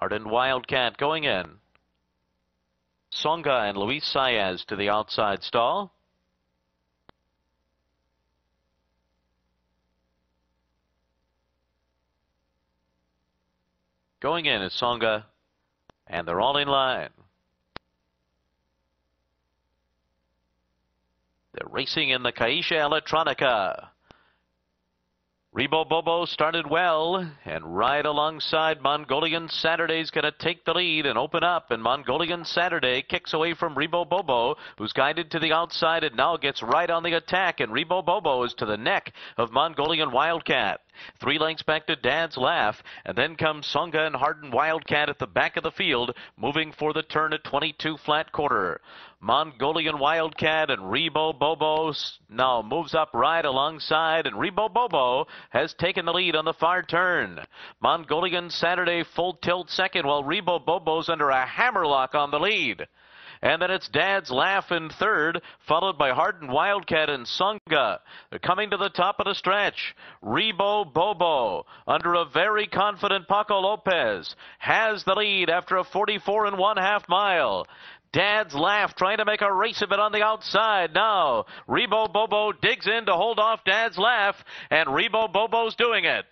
Ardent Wildcat going in. Songa and Luis Saez to the outside stall. Going in is Songa, and they're all in line. They're racing in the Caixa Electronica. Rebo Bobo started well, and right alongside Mongolian Saturday's going to take the lead and open up. And Mongolian Saturday kicks away from Rebo Bobo, who's guided to the outside and now gets right on the attack. And Rebo Bobo is to the neck of Mongolian Wildcat. Three lengths back to Dad's Laugh, and then comes Songa and Harden Wildcat at the back of the field, moving for the turn at 22 flat quarter. Mongolian Wildcat and Rebo Bobo now moves up right alongside, and Rebo Bobo has taken the lead on the far turn. Mongolian Saturday full tilt second, while Rebo Bobo's under a hammerlock on the lead. And then it's Dad's Laugh in third, followed by Harden Wildcat and Songa. They're coming to the top of the stretch. Rebo Bobo, under a very confident Paco Lopez, has the lead after a 44 and one half mile. Dad's Laugh trying to make a race of it on the outside. Now, Rebo Bobo digs in to hold off Dad's Laugh, and Rebo Bobo's doing it.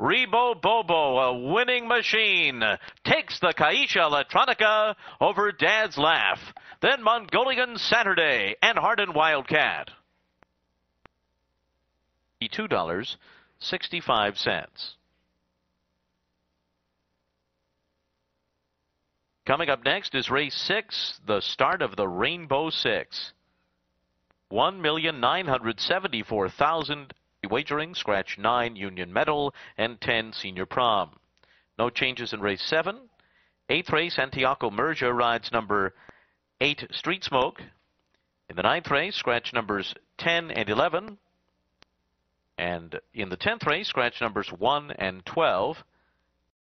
Rebo Bobo, a winning machine, takes the Caixa Electronica over Dad's Laugh. Then Mongolian Saturday and Harden Wildcat. $2.65. Coming up next is race six, the start of the Rainbow Six. 1,974,000 wagering, scratch nine Union Medal and ten Senior Prom. No changes in race seven. Eighth race, Antioco Murgia rides number eight Street Smoke. In the ninth race, scratch numbers ten and eleven. And in the tenth race, scratch numbers one and twelve.